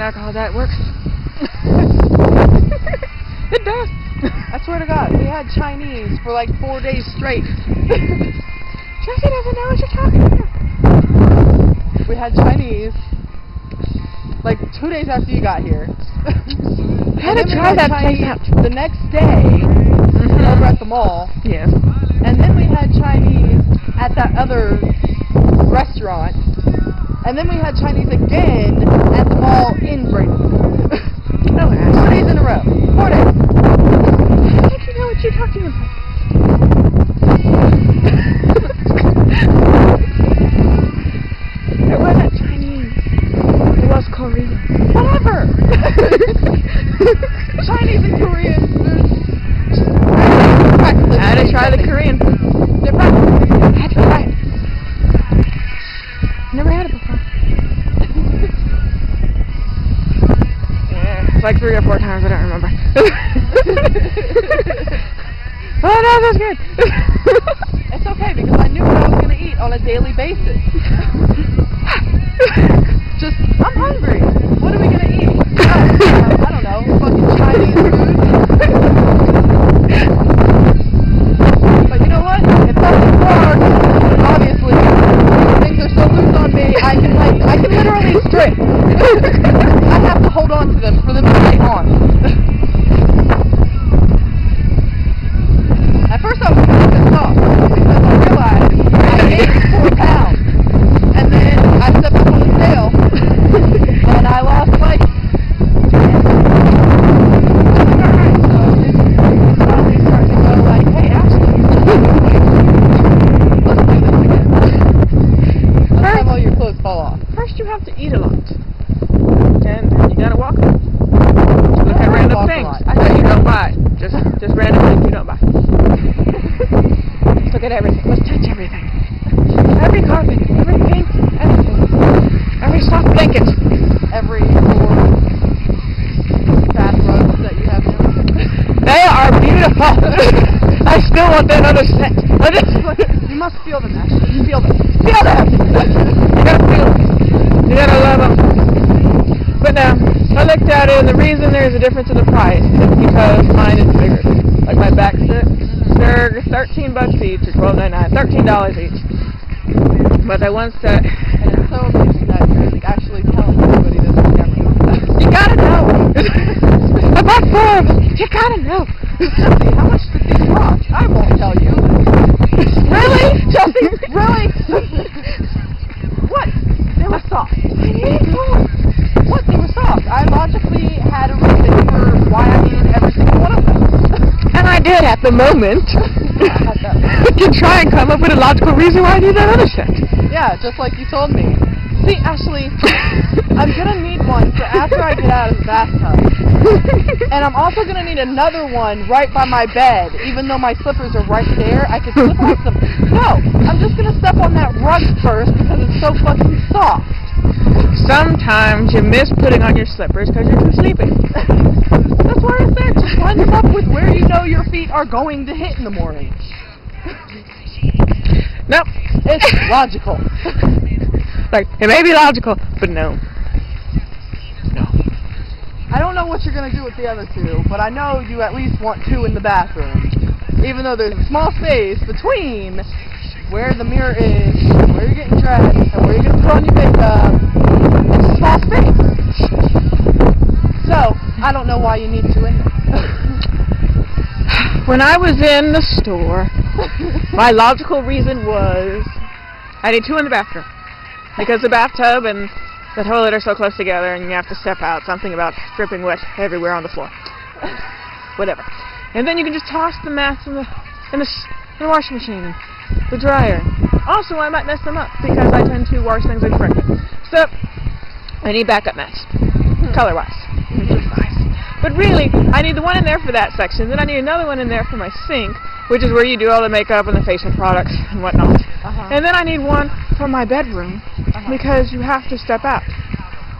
alcohol diet. Chinese and alcohol diet works. it does. I swear to God, we had Chinese for like four days straight. Jesse doesn't know what you're talking about. We had Chinese like two days after you got here. Had to And then we try that place Chinese out. The next day, mm-hmm. over at the mall, Yes. and then we had Chinese at that other restaurant, and then we had Chinese again at the mall in Brady. Oh, Four days in a row. Four days. I think you know what you're talking about. Four times. I don't remember. oh no, that's good. It's okay because I knew what I was going to eat on a daily basis. Just, I'm hungry. What are we going to eat? Oh, I don't know. Fucking Chinese food. But you know what? It doesn't work. Obviously, things are so loose on me. I can like, I can literally strip. I have to hold on to them for them to stay on. At first, I was kind of pissed off because I realized I gained four pounds, and then I stepped up on the scale and I lost like. Alright, so it's slowly starting to go like, hey, Ashley, let's do this again. Let's have all your clothes fall off. First, you have to eat a lot, and then you gotta walk. Just look at I random walk a things lot. that you don't buy. Just, just random things you don't buy. Just look at everything. Let's touch everything. Every carpet, every paint, everything. Every soft blanket. Every four bath rugs that you have now. They are beautiful. I that other set. I You must feel them, Ashley. Feel them. feel them. You gotta feel them. You gotta love them. But now, I looked at it, and the reason there's a difference in the price is because mine is bigger. Like my back stick, they're 13 bucks each, or 12.99, 13 dollars each. But the one set, And it's so amazing that you're actually telling everybody this on camera. you gotta know. I bought four. You gotta know. Jesse, how much did these cost? I won't tell you. Really? Jesse, really? what? They were soft. What? They were soft. I logically had a reason for why I needed every single one of them. And I did at the moment. That to try and come up with a logical reason why I need that other set. Yeah, just like you told me. See, Ashley, I'm gonna need one for after I get out of the bathtub. And I'm also gonna need another one right by my bed, even though my slippers are right there. I could slip off them. No, I'm just gonna step on that rug first because it's so fucking soft. Sometimes you miss putting on your slippers because you're too sleepy. That's why I said just line them up with where you know your feet are going to hit in the morning. Nope. It's logical. Like, it may be logical, but no. No. I don't know what you're gonna do with the other two, but I know you at least want two in the bathroom. Even though there's a small space between where the mirror is, where you're getting dressed, and where you're gonna put on your makeup. It's a small space. So, I don't know why you need two in there. When I was in the store, my logical reason was I need two in the bathroom. Because the bathtub and the toilet are so close together and you have to step out. Something about dripping wet everywhere on the floor. Whatever. And then you can just toss the mats in the in the, in the washing machine and the dryer. Also, I might mess them up because I tend to wash things incorrectly. So, I need backup mats, color-wise, is nice. But really, I need the one in there for that section. Then I need another one in there for my sink, which is where you do all the makeup and the facial products and whatnot. Uh-huh. And then I need one for my bedroom Uh-huh. because you have to step out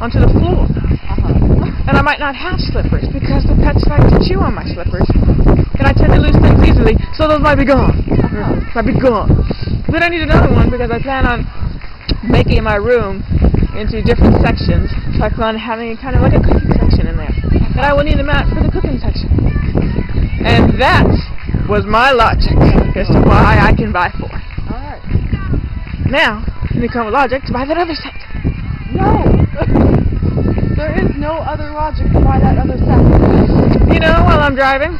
onto the floor. Uh-huh. And I might not have slippers because the pets like to chew on my slippers. And I tend to lose things easily, so those might be gone. Might be gone. Then I need another one because I plan on making my room into different sections. So I plan on having kind of like a cooking section in there. And I will need a mat for the cooking section. And that was my logic as to why I can buy four. Alright. Now, you come with logic to buy that other set. No! there is no other logic to why that other set. You know, while I'm driving,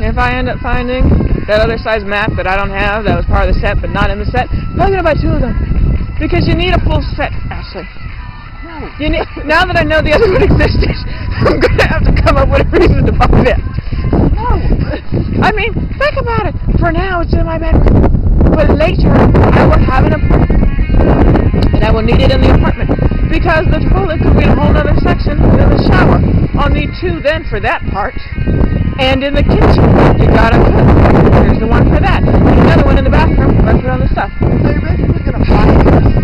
if I end up finding that other size map that I don't have that was part of the set but not in the set, I'm probably gonna buy two of them. Because you need a full set, Ashley. No. You need, now that I know the other one existed, I'm gonna have to come up with a reason to buy that. No! I mean, think about it. For now, it's in my bedroom. But later, I will have an apartment. And I will need it in the apartment. Because the toilet could be in a whole other section than the shower. I'll need two then for that part. And in the kitchen, you gotta cook. There's the one for that. And another one in the bathroom where I put on the stuff. So you're basically gonna buy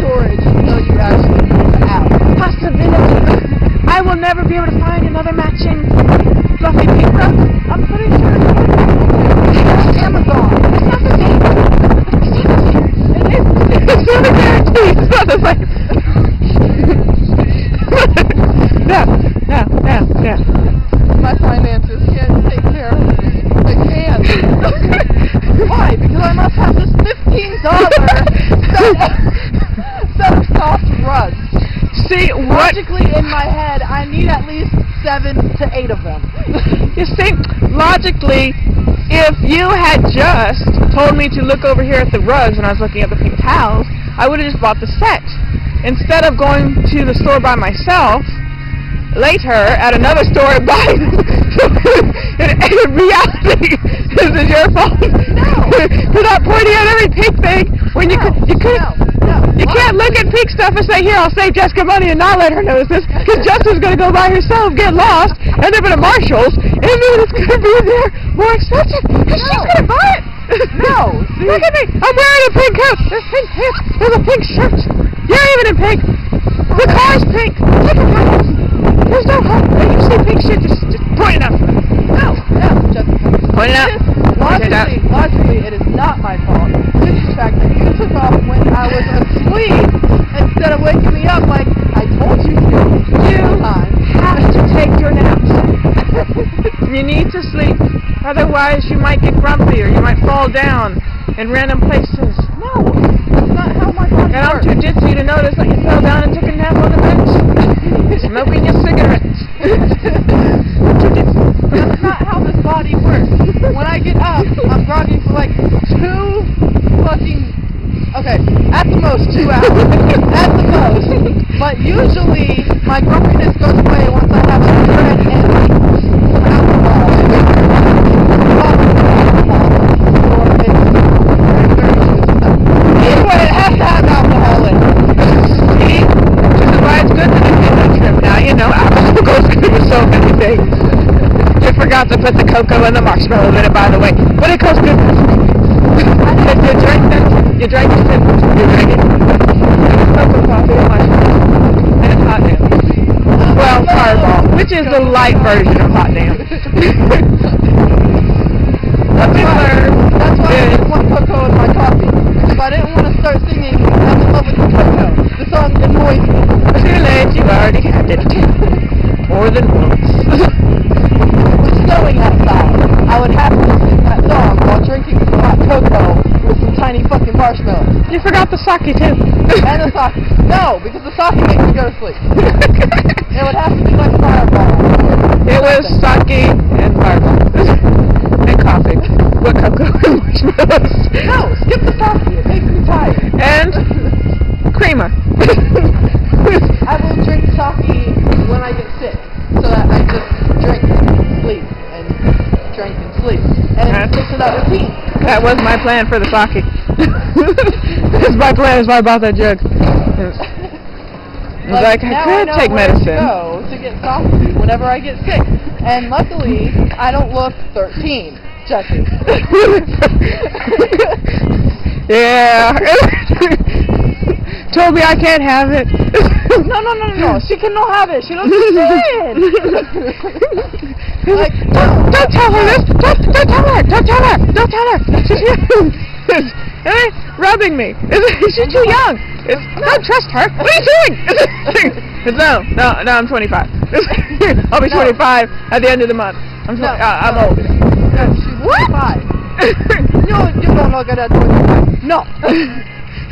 storage until you actually move out. Possibility. I will never be able to find another matching fluffy pink rug. I'm pretty sure. Amazon! It's not the same. It's not a guarantee. It's not the same. no, no, no, no. My finances can't take care of me. They can. Why? Because I must have this fifteen dollar set, set of soft rugs. See what? Logically, in my head, I need at least seven to eight of them. You see, logically, if you had just told me to look over here at the rugs when I was looking at the pink towels, I would have just bought the set. Instead of going to the store by myself, later at another store and buying them. in, reality, this is your fault. No. For not pointing out every pink thing when you no, could, you could. no, no. You can't look at pink stuff and say, here, I'll save Jessica money and not let her notice this, because Jessica's going to go by herself, get lost, end up at a Marshall's, and then it's going to be there more expensive, because she's going to buy it. No, see? Look at me. I'm wearing a pink coat. There's pink pants. There's a pink shirt. You're even in pink. The car's pink. Look at that. There's no hope. When you see pink shit, just, just point it out. No, no, Jessica. Point it out. Point it out. Logically, logically, it is not my fault. To the fact that you took off when I was asleep instead of waking me up like I told you to. You have to take your naps. You need to sleep. Otherwise, you might get grumpy or you might fall down in random places. No, that's not how my body And I'm works. too ditzy to notice that you fell down and took a nap on the bench. Smoking your cigarette. I'm too ditzy. That's not how this body works. When I get up, I'm groggy for like two fucking. Okay, at the most two hours. at the most. But usually my grumpiness goes away once I have a cigarette and alcohol. Anyway, it has to have alcohol in it. See? This is why it's good to do the trip. Now you know alcohol goes good with so many things. You forgot to put the cocoa and the marshmallow in it, by the way. But it goes good. you drink that, you drank it, you drank it. Cocoa, coffee, and marshmallow. And hot damn. Well, fireball, which is the light version of hot damn. That's learned. That's why I didn't want cocoa in my coffee. If I didn't want to start singing I'm in love with the cocoa, the song annoys me. Too late, you've already had it. More than once. If it was snowing outside, I would have to sing that song while drinking some hot cocoa with some tiny fucking marshmallows. you forgot the sake too. And the sake. No, because the sake makes me go to sleep. It would have to be like fireball. It was sake and fireball. and coffee. With cocoa and marshmallows. No, skip the sake. It makes me tired. And creamer. I will drink sake when I get sick, so that I just drink and sleep and drink and sleep, and Huh? it's just another routine. that was my plan for the sake. That's my plan is why I bought that jug. It was like, I could know take to medicine. go to get sake whenever I get sick, and luckily I don't look 13, Jesse. yeah. Told me I can't have it. no, no, no, no, no. She cannot have it. She looks dead. like, don't, don't tell her this. Don't, don't tell her. Don't tell her. Don't tell her. Rubbing me. She's too young. It's, don't trust her. What are you doing? It's, no, no, no. I'm 25. I'll be No. 25 at the end of the month. I'm, 20, No, uh, I'm no. old. No, she's What? 25. You, you don't look at that 25. No.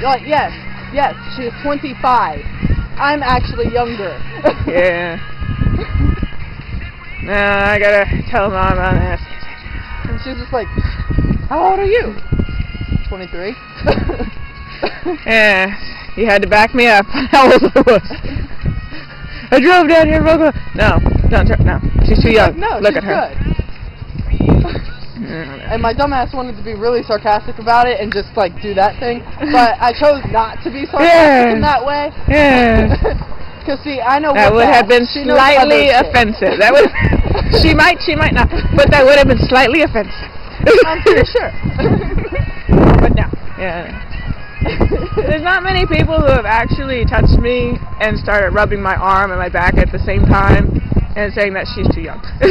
Like, yes, yes, she's 25. I'm actually younger. yeah. No, I gotta tell mom on this. And she's just like, how old are you? 23. Yeah, you had to back me up how old I was. I drove down here, Boca. No, don't. Tr- no, she's too young. no, Look she's at her. good. And my dumbass wanted to be really sarcastic about it and just like do that thing, but I chose not to be sarcastic Yeah. in that way. Yeah. Cause see, I know what That would have been She slightly offensive. That would. she might, she might not, but that would have been slightly offensive. I'm pretty sure. But no. Yeah. There's not many people who have actually touched me and started rubbing my arm and my back at the same time and saying that she's too young.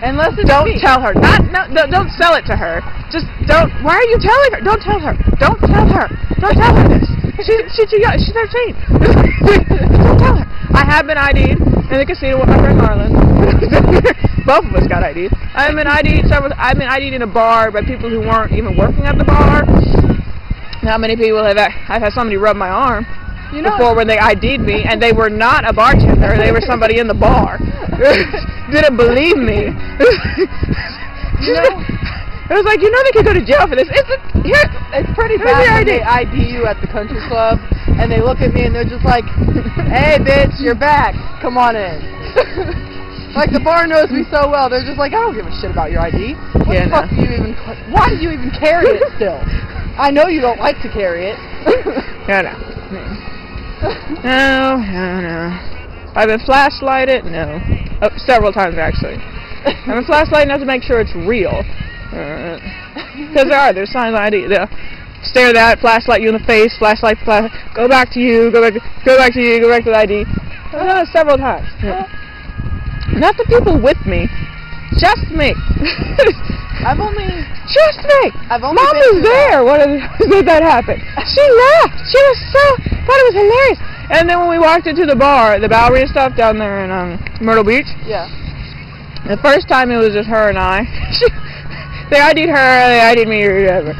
Unless it's don't me. tell her. Not no, no, don't sell it to her. Just don't. Why are you telling her? Don't tell her. Don't tell her. Don't tell her this. She's she's too young. She's 13. don't tell her. I have been ID'd in the casino with my friend Marlon. Both of us got ID'd. I've been ID'd several. I've been ID'd in a bar by people who weren't even working at the bar. How many people have. I've had somebody rub my arm You know, before when they ID'd me, and they were not a bartender. They were somebody in the bar. Didn't believe me. You know- it was like you know they could go to jail for this. It's a, here. it's pretty bad when ID? they ID you at the country club and they look at me and they're just like, "Hey, bitch, you're back. Come on in." like the bar knows me so well, they're just like, "I don't give a shit about your ID. What Yeah, the fuck no. do you even? Why do you even carry it still? I know you don't like to carry it." No, no. No, no, no. I've been flashlighted. No, oh, several times actually. I've been flashlighting out to make sure it's real. Uh, because there are, there's signs on ID. They'll stare that, flashlight you in the face, flashlight, flash, go back to you, go back, to, go back to you, go back to the ID. It uh, several times. Yeah. Not the people with me, just me. I've only, just me. I've only Mom was there when it- when that happened. She laughed. She was so thought it was hilarious. And then when we walked into the bar, the Bowery and stuff down there in um, Myrtle Beach, Yeah. the first time it was just her and I. they ID'd her, they ID'd me, or whatever.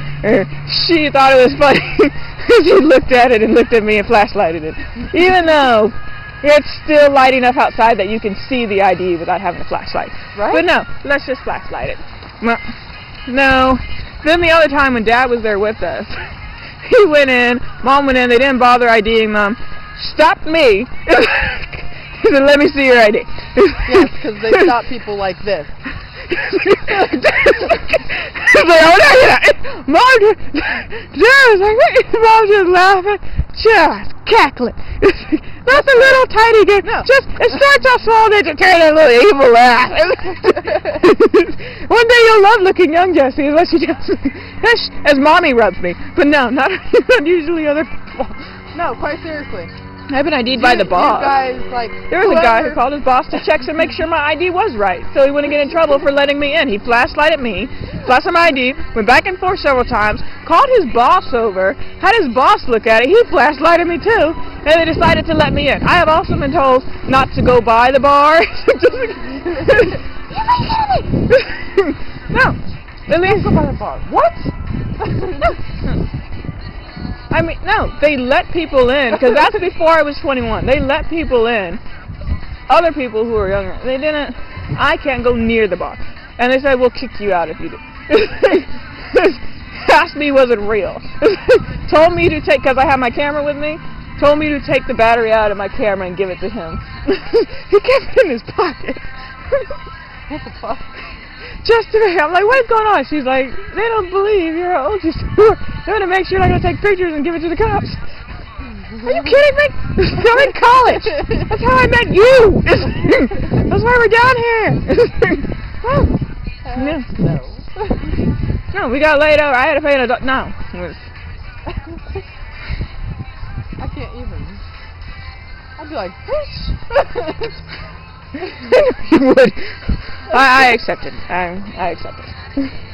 She thought it was funny. she looked at it and looked at me and flashlighted it. Even though it's still light enough outside that you can see the ID without having a flashlight. Right? But no, let's just flashlight it. No. Then the other time when Dad was there with us, he went in, Mom went in, they didn't bother IDing them, stopped me, he said, let me see your ID. Yes, because they stop people like this. Like, oh no, you know, Mom, just, was like, what? Mom just laughing, just cackling. Not the little tiny game. No. Just it starts off small, then it turns a little evil laugh. One day you'll love looking young, Jesse. Is what she tells me. As, as mommy rubs me, but no, not, not usually other people. No, quite seriously. I've been ID'd by the boss. You guys, like, There was a guy who called his boss to check to make sure my ID was right, so he wouldn't get in trouble for letting me in. He flashlighted me, flashed my ID, went back and forth several times, called his boss over, had his boss look at it. He flashlighted me too, and they decided to let me in. I have also been told not to go by the bar. no, at least Go by the bar. What? I mean, no, they let people in because that's before I was 21. They let people in, other people who were younger. They didn't. I can't go near the bar, and they said we'll kick you out if you do. Asked me wasn't real? Told me to take because I had my camera with me. Told me to take the battery out of my camera and give it to him. he kept it in his pocket. What the fuck? Just today. I'm like, what's going on? She's like, they don't believe you're an old store. They're gonna make sure you're not gonna take pictures and give it to the cops. Are you kidding me? I'm in college. That's how I met you. That's why we're down here. Yeah. No. no, we got laid over. I had to pay an adult. No. Was- I can't even. I'd be like, bitch. you would. I, I accepted. I, I accepted.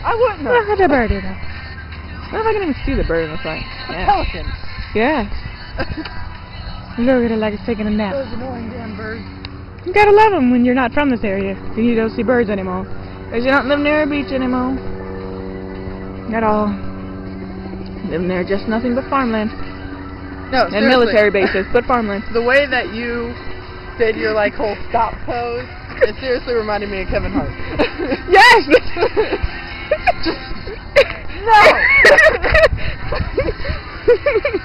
I wouldn't have. at the birdie though. I don't if I can even see the bird in the front. A Yeah. pelican. Yeah. Look at it like it's taking a nap. Those annoying damn birds. You gotta love them when you're not from this area. You don't see birds anymore. Because you don't live near a beach anymore. At all. Living there just nothing but farmland. No, And seriously. military bases, but farmland. The way that you did your like whole stop pose, it seriously reminded me of Kevin Hart. Yes! Just no.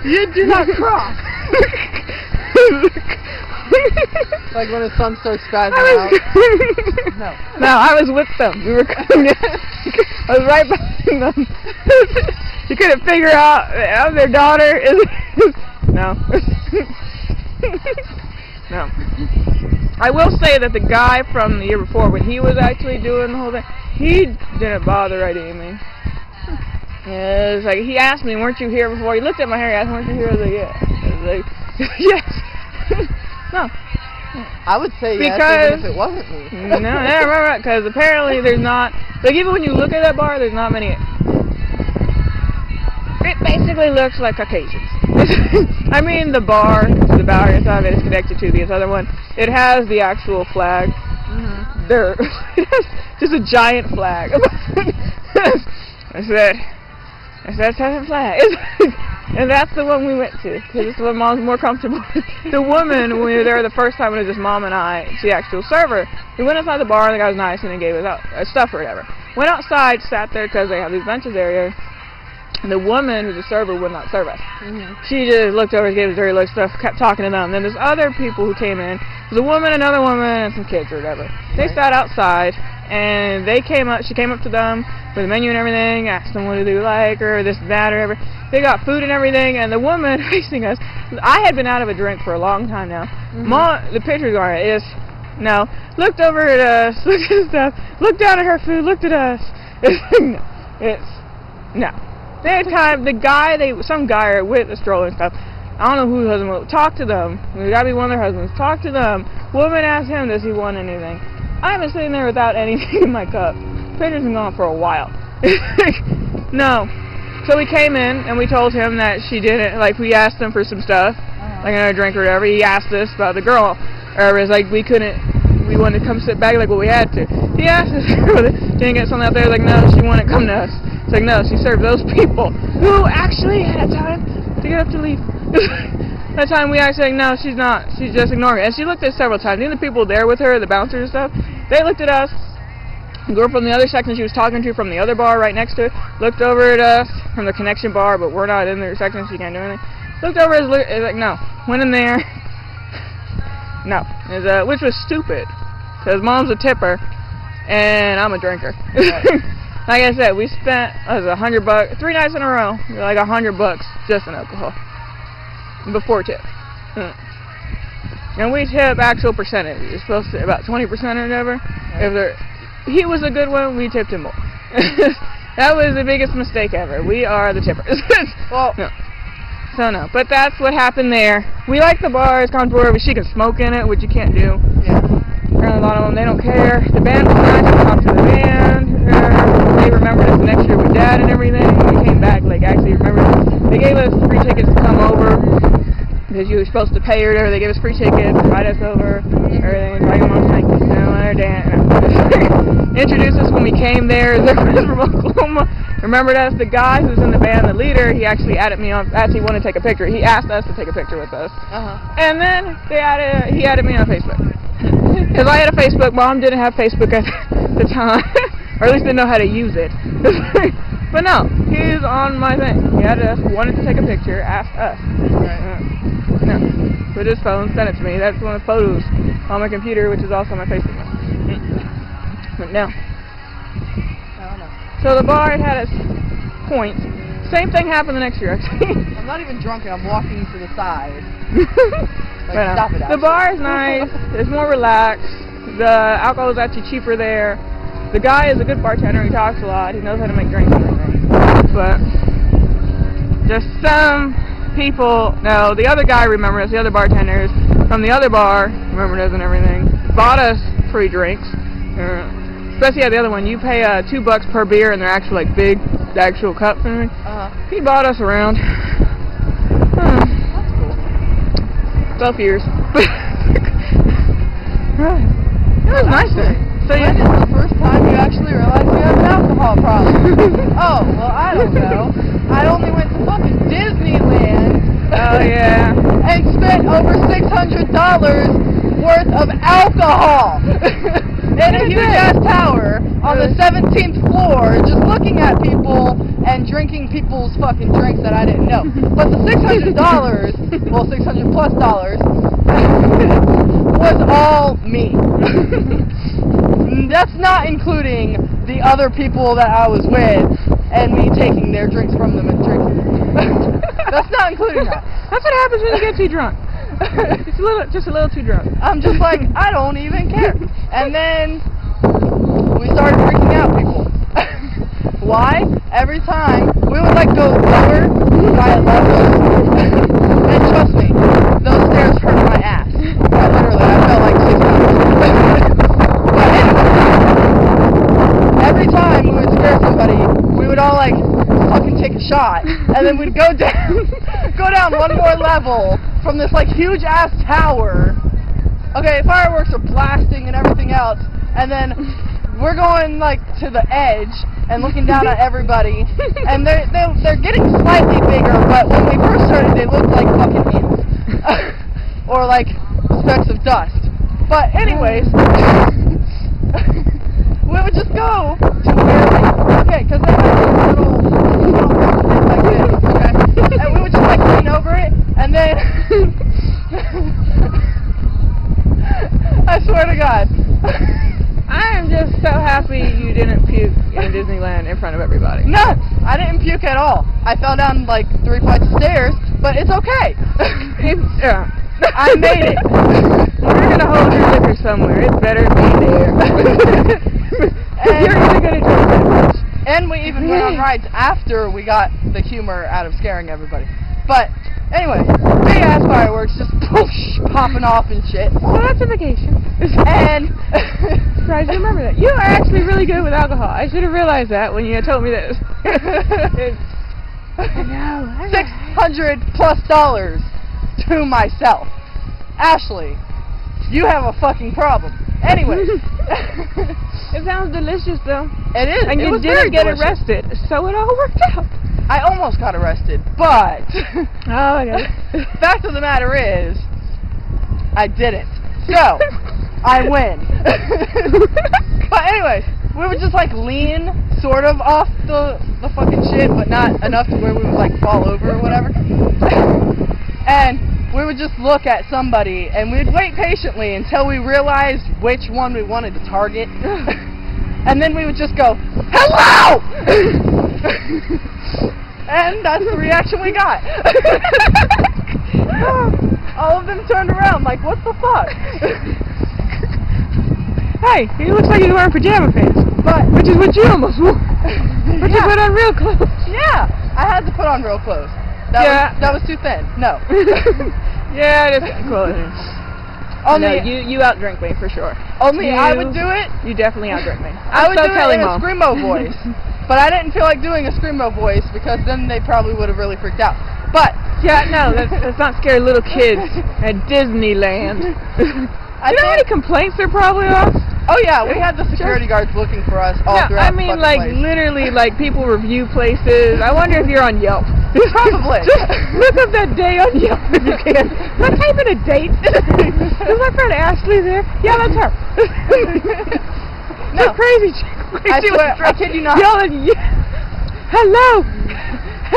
You do not cross. Like when his son starts spazzing out. No. no, I was with them. We were coming I was right behind them. you couldn't figure out uh, their daughter is no. No. I will say that the guy from the year before, when he was actually doing the whole thing, he didn't bother writing me. Yeah, it was like he asked me, "Weren't you here before?" He looked at my hair. He asked, "Weren't you here?" I was like, "Yeah." I was like, "Yes." no, I would say yes, Because- even if it wasn't me. no, yeah, right, right. Because apparently there's not like even when you look at that bar, there's not many. It basically looks like Caucasians. I mean, the bar, the bar itself that is connected to this other one, it has the actual flag. Mhm. There, it has just a giant flag. I said, I said, that's a flag. and that's the one we went to, because it's the one mom's more comfortable. The woman, when we were there the first time, it was just mom and I, it's the actual server. We went outside the bar, and the guy was nice, and he gave us out, uh, stuff or whatever. Went outside, sat there, because they have these benches area. And the woman who's a server would not serve us. Mhm. She just looked over, gave us dirty look stuff, kept talking to them. And Then there's other people who came in. There's a woman, another woman, and some kids or whatever. They Right. sat outside, and they came up. She came up to them for the menu and everything, asked them what do they like or this and that or whatever. They got food and everything, and the woman facing us. I had been out of a drink for a long time now. Mhm. Mom, the pictures on it is no. Looked over at us, looked at stuff, looked down at her food, looked at us. no, it's no. They time the guy they some guy with the stroller and stuff. I don't know who husband was. Talk to them. It gotta be one of their husbands. Talk to them. Woman asked him, does he want anything? I've been sitting there without anything in my cup. Picture's been gone for a while. no. So we came in and we told him that she didn't like we asked him for some stuff, Uh-huh. like another drink or whatever. He asked us about the girl. Or it was like we couldn't we wanted to come sit back like what we had to. He asked us didn't get something out there like no, she wanted to come to us. It's like no, she served those people who actually had time to get up to leave. that time we actually like no, she's not. She's just ignoring it. And she looked at several times. Even the people there with her, the bouncers and stuff, they looked at us. The girl from the other section she was talking to from the other bar right next to it looked over at us from the connection bar, but we're not in their section, so you can't do anything. Looked over at us, like, no. Went in there. no. Is, uh, which was stupid, because mom's a tipper, and I'm a drinker. like I said, we spent, was a hundred bucks, three nights in a row, like a hundred bucks just in alcohol. Before tip. And we tip actual percentage. It's supposed to about 20% or whatever. If they're, he was a good one, we tipped him more. that was the biggest mistake ever. We are the tippers. Well, no. So no, but that's what happened there. We like the bar. It's comfortable, but she can smoke in it, which you can't do. yeah. And a lot of them, they don't care. The band was nice. We talked to the band. Uh, they remembered us the next year with dad and everything. We came back, like, actually remembered. They gave us free tickets to come over because you were supposed to pay or whatever. They gave us free tickets, invite us over, everything. Invite them on like, you know, our dad. Introduced us when we came there. They were from Oklahoma. Remembered us. The guy who's in the band, the leader, he actually added me on. Actually wanted to take a picture. He asked us to take a picture with us. Uh-huh. And then they added, he added me on Facebook. Because I had a Facebook, mom didn't have Facebook at the time, or at least didn't know how to use it. but no, he's on my thing. He had us, wanted to take a picture, asked us. Right. No, with his phone, sent it to me. That's one of the photos on my computer, which is also my Facebook. But no. I don't know. So the bar had its points. Same thing happened the next year, actually. I'm not even drunk and I'm walking to the side. Like, uh, stop it, the bar is nice. It's more relaxed. The alcohol is actually cheaper there. The guy is a good bartender. He talks a lot. He knows how to make drinks and everything. But just some people. No, the other guy remembers. The other bartenders from the other bar remembered us and everything. Bought us free drinks. Uh, especially at the other one. You pay uh, two bucks per beer, and they're actually like big, the actual cups and everything. Uh-huh. He bought us around. 12 years. right. It was nice then. So when you, is the first time you actually realized you have an alcohol problem? oh, well, I don't know. I only went to fucking Disneyland. Oh, yeah. And spent over $600 worth of alcohol in a huge ass tower on the seventeenth floor, just looking at people and drinking people's fucking drinks that I didn't know. But the six hundred dollars, well, six hundred plus dollars, was all me. That's not including the other people that I was with and me taking their drinks from them and drinking. That's not including that. That's what happens when you get too drunk. Just a little, just a little too drunk. I'm just like, I don't even care. And then we started freaking out people. Why? Every time we would like go lower by a level, and trust me, those stairs hurt my ass. Quite literally, I felt like six times. but anyway, every time we would scare somebody, we would all like fucking take a shot, and then we'd go down, go down one more level from this like huge ass tower. Okay, fireworks are blasting and everything else, and then we're going like to the edge and looking down at everybody, and they're they're, they're getting slightly bigger, but when we first started, they looked like fucking ants or like specks of dust. But anyways, we would just go to where like okay, because they had these little little boxes like this, okay, and we would just like lean over it, and then I swear to God. I am just so happy you didn't puke in Disneyland in front of everybody. No, I didn't puke at all. I fell down like three flights of stairs, but it's okay. It's, yeah. I made it. You're gonna hold your liquor somewhere. It better be there. You're either gonna drink that much. And we even went on rides after we got the humor out of scaring everybody. But anyway, big ass fireworks just poosh, popping off and shit. So that's a vacation. And Surprised you remember that. You are actually really good with alcohol. I should have realized that when you told me this. I know. Six hundred plus dollars to myself. Ashley, you have a fucking problem. Anyway, It sounds delicious though. it is. And it you didn't get delicious. arrested, so it all worked out. I almost got arrested, but Oh, okay. fact of the matter is, I didn't. So, I win. but anyways, we would just like lean sort of off the the fucking shit, but not enough to where we would like fall over or whatever. and we would just look at somebody and we'd wait patiently until we realized which one we wanted to target. and then we would just go, "Hello!" and that's the reaction we got. All of them turned around like, "What the fuck?" Hey, he looks like he's wearing pajama pants, But which is what you almost wore. But you put on real clothes. yeah, I had to put on real clothes. That Yeah. was that was too thin. No. yeah, it is close. Only no, you you outdrink me for sure. only I would do it. You definitely outdrink me. I I'm would so do it telling in a screamo voice. But I didn't feel like doing a screamo voice because then they probably would have really freaked out. But Yeah, no, let's not scare little kids at Disneyland. I you know how many complaints there probably are? oh yeah, we had the security guards looking for us all no, throughout I mean the like place. literally like people review places. I wonder if you're on Yelp. Probably. Just look up that day on Yelp if you can. Let's type in a date. Is my friend Ashley there? Yeah, that's her. No. Crazy chick. I She swear, was I kid you not. Yelling, "Yeah, hello,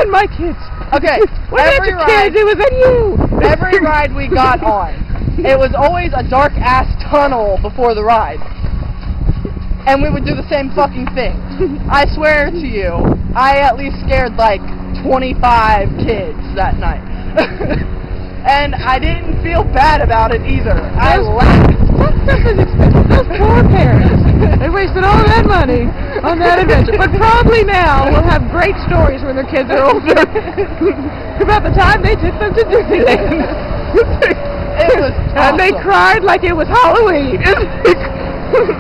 and my kids. Okay, every it your ride- kids? It was at you. every ride we got on, it was always a dark ass tunnel before the ride. And we would do the same fucking thing. I swear to you, I at least scared like 25 kids that night. and I didn't feel bad about it either. I laughed. That stuff is expensive. Those poor parents. They wasted all that money on that adventure. But probably now will have great stories when their kids are older about the time they took them to Disneyland. It was And they cried like it was Halloween.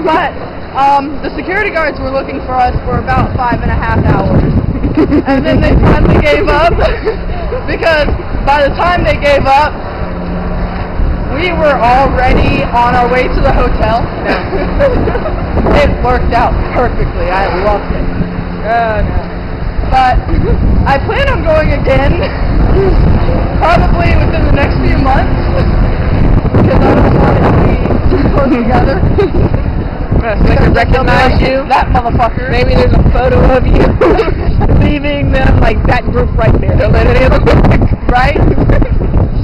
But um, the security guards were looking for us for about five and a half hours. and then they finally gave up because by the time they gave up, we were already on our way to the hotel. it worked out perfectly. I loved it. Oh, no. But I plan on going again, probably within the next few months, because I don't want it to be too close together. They could Because they'll be recognize you. That motherfucker. Maybe there's a photo of you leaving them like that group right there. Don't let any of them back. right?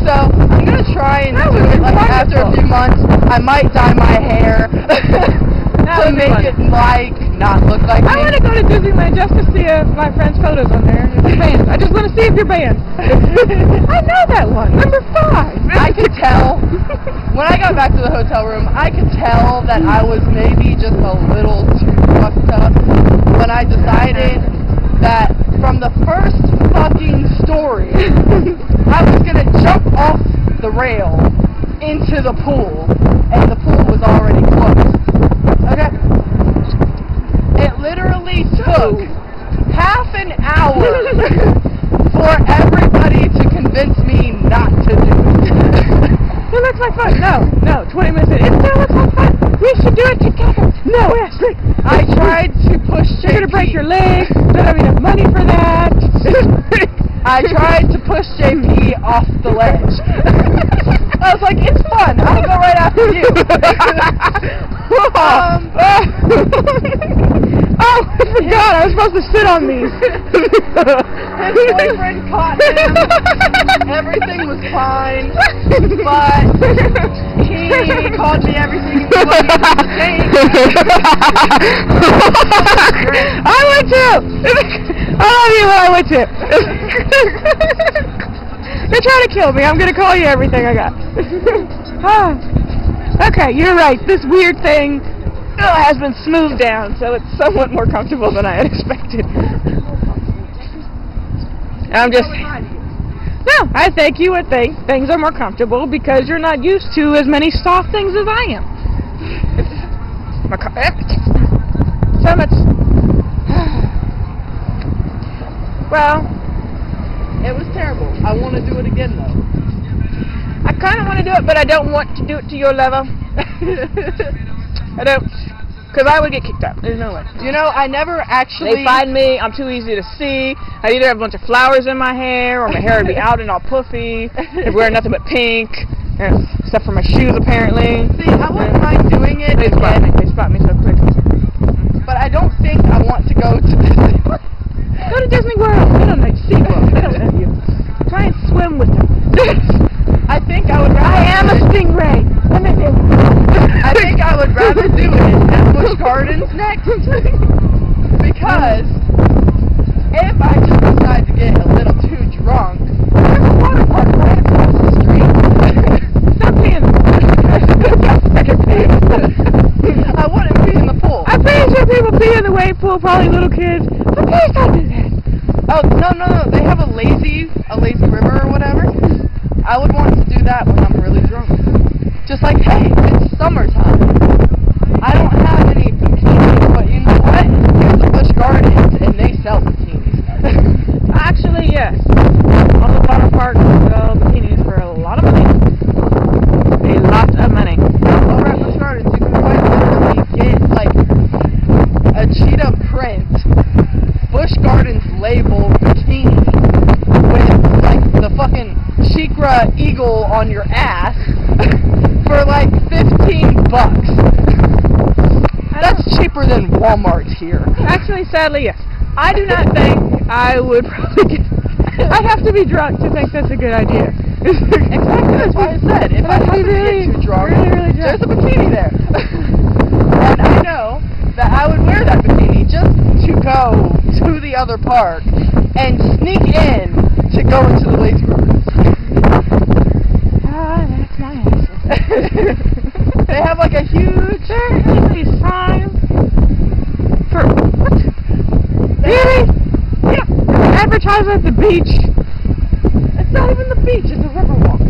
So I'm gonna try and That do it like after a few months. I might dye my hair to make it like not look like I me. want to go to Disneyland just to see uh, my friend's photos on there. The band. I just want to see if you're banned. I know that one. Number five. I could tell when I got back to the hotel room. I could tell that I was maybe just a little too fucked up when I decided that from the first fucking story, I was gonna jump off the rail into the pool, and the pool was already closed. Okay. It took half an hour for everybody to convince me not to do it. It looks like fun. No, no. 20 minutes in. It still looks like fun. We should do it together. No, Ashley. I tried to push JP. You're gonna break your leg. Don't have enough money for that. I tried to push JP off the ledge. I was like, it's fun. I'll go right after you. um, oh, I forgot. I was supposed to sit on these. his boyfriend caught him. Everything was fine, but he called me everything he wanted to. I would too. I love you, I would too. They're trying to kill me. I'm gonna call you everything I got. Ah. okay, you're right. This weird thing uh, has been smoothed down, so it's somewhat more comfortable than I had expected. I'm just. No, I think you would think things are more comfortable because you're not used to as many soft things as I am. My So much. Well, It was terrible. I want to do it again though. I kind of want to do it, but I don't want to do it to your level. I don't, because I would get kicked out. There's no way. You know, I never actually. They find me. I'm too easy to see. I'd either have a bunch of flowers in my hair, or my hair would be out and all puffy. I'd wear nothing but pink, and- except for my shoes, apparently. See, I wouldn't mind doing it They spot me. They spot me so quick. but I don't think I want to go to Disney. Go to Disney World. They don't like SeaWorld. They don't have you. Try and swim with them. I think I would rather. I am a stingray. I'm a I think I would rather do it at Busch Gardens next because if I just decide to get a little too drunk, there's a water park right across the street. Stop peeing. Pee. I wouldn't be in the pool. I'm pretty sure people pee in the wave pool, probably little kids. But please don't do that. Oh no no no! They have a lazy a lazy river or whatever. I would want to do that when I'm really drunk. Just like, hey, it's summertime. I don't have any bikinis, but you know what? Here's the Busch Gardens, and they sell bikinis. Actually, yes. On the water park, sell bikinis for a lot of money. A lot of money. Over at Busch Gardens, you can quite literally get like a cheetah print Busch Gardens label bikini with like the fucking SheiKra eagle on your ass for like 15 bucks. That's cheaper than Walmart here. Sadly, yes. I do not think I would probably get. I'd have to be drunk to think that's a good idea. Exactly, that's why I said if I I'd happen be to get too drunk, really, really there's a bikini there. and I know that I would wear that bikini just to go to the other park and sneak in to go into the lazy river. Ah, that's my answer. they have like a huge. There is a sign for what? Really? Yeah. Advertisement at the beach. It's not even the beach; it's a river walk.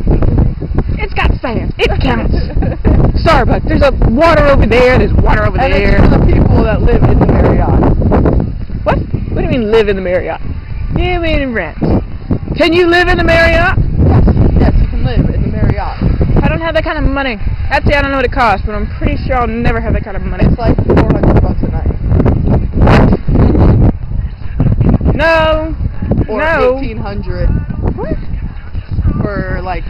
It's got sand. It counts. Starbucks. There's a water over there. There's water over And there. it's for the people that live in the Marriott. What? What do you mean live in the Marriott? You mean rent? Can you live in the Marriott? Yes, yes, you can live in the Marriott. I don't don't have that kind of money. Actually, I don't know what it costs, but I'm pretty sure I'll never have that kind of money. It's like 400 bucks a night. No. Or No. 1500 for like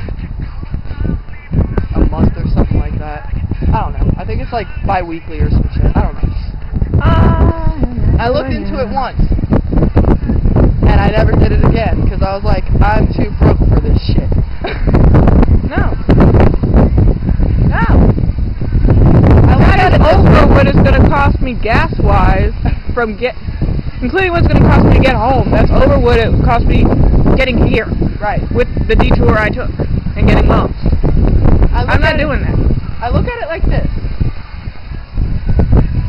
a month or something like that. I don't know. I think it's like bi-weekly or some shit. I don't know. Uh, I looked into it once. And I never did it again because I was like, I'm too broke for this shit. No. No. I That at is over what it's going to cost me gas-wise from get, including what's going to cost me to get home. That's over what it cost me getting here Right. with the detour I took and getting look I'm not at it- doing that. I look at it like this.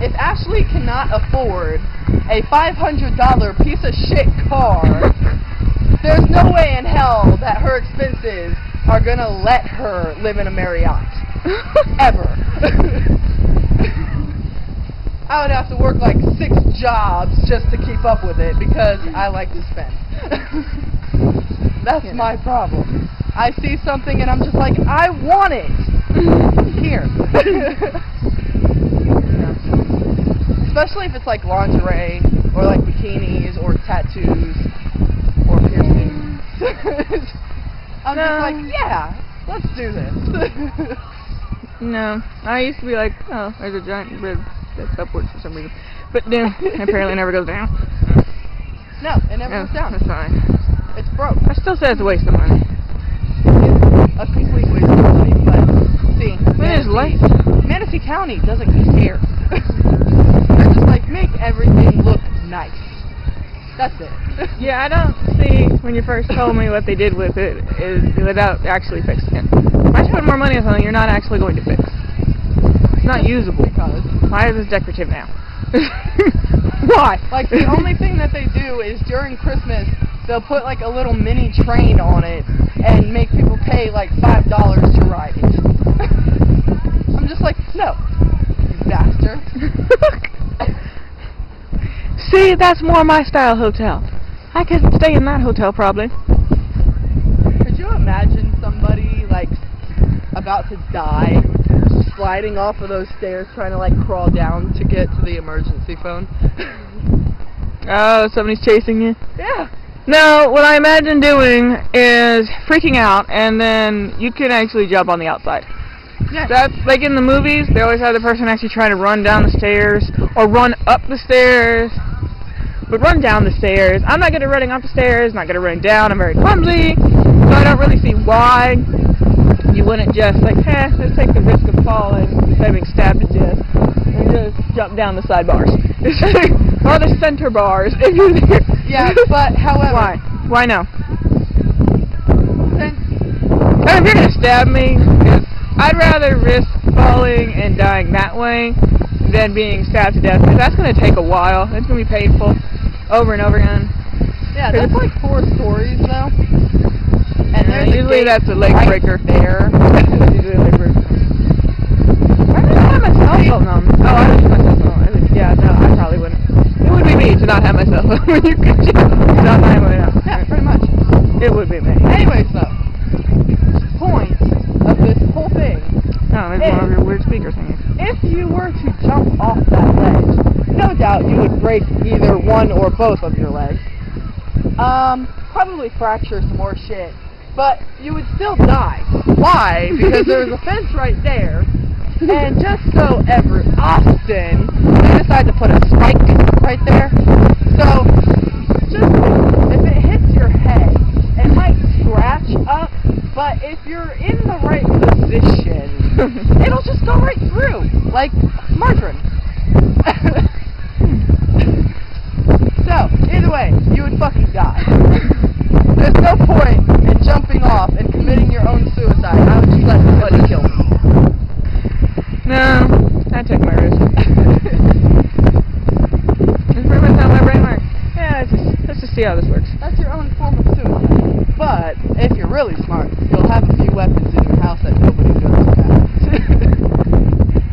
If Ashley cannot afford a $500 piece of shit car, there's no way in hell that her expenses are gonna let her live in a Marriott. Ever. I would have to work like six jobs just to keep up with it because I like to spend. That's Yeah. my problem. I see something and I'm just like, I want it. Here. Especially if it's like lingerie or like bikinis or tattoos or piercings. I'm No. just like, yeah, let's do this. No, I used to be like, oh, there's a giant rib that's upwards for some reason, but then apparently it never goes down. no, it never Yeah, goes down. That's fine. It's broke. I still say it's a waste of money. It's a complete waste of money, but see, It is life. Manatee County doesn't care. They're just like, make everything look nice. That's it. Yeah, I don't see when you first told me what they did with it is without actually fixing it. Why spend more money on something you're not actually going to fix? Not usable. Because, Why is this decorative now? Why? like, the only thing that they do is during Christmas, they'll put like a little mini train on it and make people pay like five dollars to ride it. I'm just like, no, you bastard. See, that's more my style hotel. I could stay in that hotel probably. Could you imagine somebody like about to die, sliding off of those stairs, trying to like crawl down to get to the emergency phone? Oh, somebody's chasing you. yeah. No, what I imagine doing is freaking out, and then you can actually jump on the outside. Yeah. That's like in the movies. They always have the person actually trying to run down the stairs or run up the stairs. But run down the stairs. I'm not good at running up the stairs. Not good at running down. I'm very clumsy, so I don't really see why you wouldn't just like, eh, let's take the risk of falling being stabbed to death and just jump down the side bars or the center bars if you're there. Yeah, but however, Why? Why no? since I mean, if you're gonna stab me, I'd rather risk falling and dying that way than being stabbed to death because that's gonna take a while. It's gonna be painful, over and over again. yeah, that's like four stories though. And Yeah, there's a usually gate that's a leg right breaker. there. Usually a leg breaker. Why did I have my cell phone on? Oh, I don't use my cell phone. I think- Yeah, no, I probably wouldn't. It would be me to not have my cell phone when you could just not have my Yeah, pretty much. It would be me. Anyways though, point of this whole thing Oh, there's one of your weird speaker thingies. if you were to jump off that ledge, no doubt you would break either one or both of your legs. Um, probably fracture some more shit, but you would still die. Why? Because there's a fence right there, and just so ever often, they decide to put a spike right there. So, just if it hits your head, it might scratch up, but if you're in the right position, it'll just go right through, like margarine. so, either way, you would fucking die. There's no point in jumping off and committing your own suicide. I would just let somebody kill me. No, I took my risk. That's pretty much how my brain works. Yeah, let's just, let's just see how this works. That's your own form of suicide. But, if you're really smart, you'll have a few weapons in your house that nobody knows about.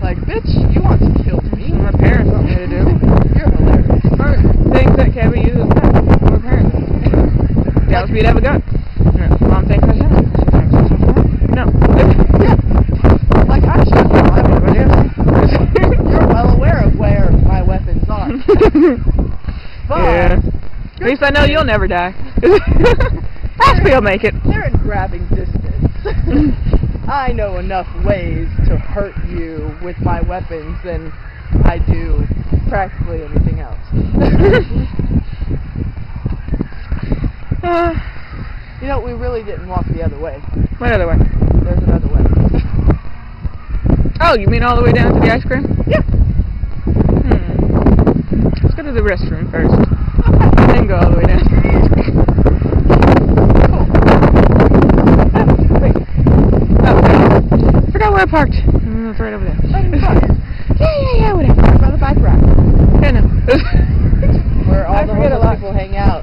like, bitch, you want to kill me? My parents want me to do. You're hilarious. Or things that can be used as weapons. My parents. Tells me to have a gun. No. Mom thinks I should. She thinks I should. No. Yeah. least I know you'll never die. Ashley will make it. They're in grabbing distance. I know enough ways to hurt you with my weapons than I do practically anything else. Uh, you know, we really didn't walk the other way. what other way? There's another way. Oh, you mean all the way down to the ice cream? Yeah. Hmm. Let's go to the restroom first. Go all the way down. Wait. Oh, I forgot where I parked. Mm, it's right over there. Front. Yeah, yeah, yeah, whatever. By the bike rack. Yeah, no. Where all I the homeless lot. people hang out.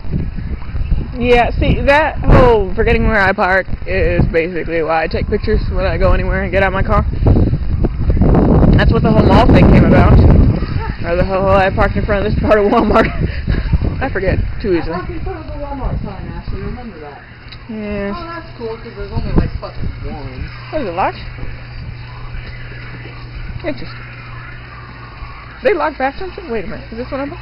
yeah, see, that whole forgetting where I park is basically why I take pictures when I go anywhere and get out of my car. That's what the whole mall thing came about. Or the whole I parked in front of this part of Walmart. I forget too easily. Park in front of the Walmart sign, Ashley. Remember that. Yeah. Oh, that's cool because there's only like fucking one. Is it, locked? Interesting. They lock bathrooms? Wait a minute. Is this one open?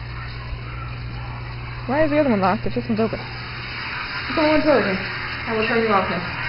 Why is the other one locked if this one's open? It's only one person. I will turn you off then.